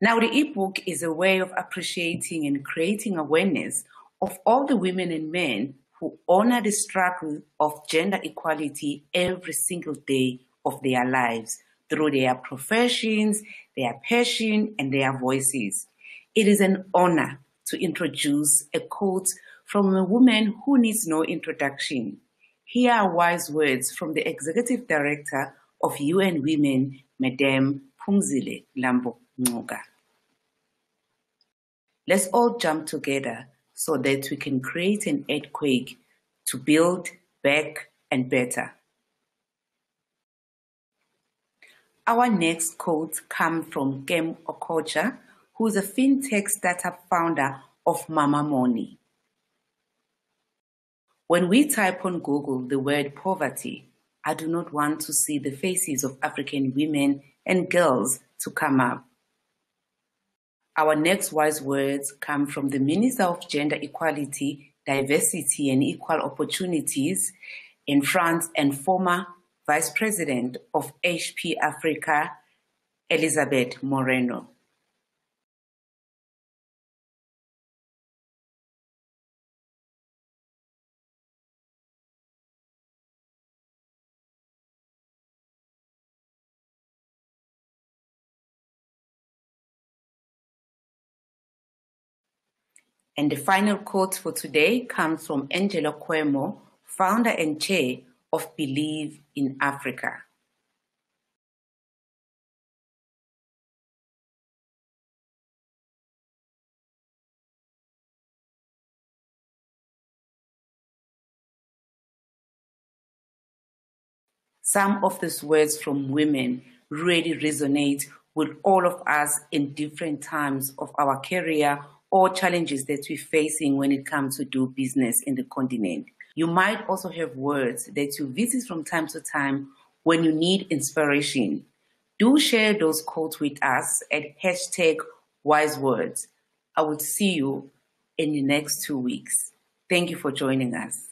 Now, the ebook is a way of appreciating and creating awareness of all the women and men who honor the struggle of gender equality every single day of their lives through their professions, their passion, and their voices. It is an honor to introduce a quote from a woman who needs no introduction. Here are wise words from the Executive Director of UN Women, Madame Phumzile Mlambo Ngcuka. Let's all jump together so that we can create an earthquake to build back and better. Our next quote comes from Kem Okocha, who is a fintech startup founder of Mama Money. When we type on Google the word poverty, I do not want to see the faces of African women and girls to come up. Our next wise words come from the Minister of Gender Equality, Diversity and Equal Opportunities in France and former Vice President of HP Africa, Elizabeth Moreno. And the final quote for today comes from Angela Kwemo, founder and chair of Believe in Africa. Some of these words from women really resonate with all of us in different times of our career or challenges that we're facing when it comes to do business in the continent. You might also have words that you visit from time to time when you need inspiration. Do share those quotes with us at hashtag wise words. I will see you in the next two weeks. Thank you for joining us.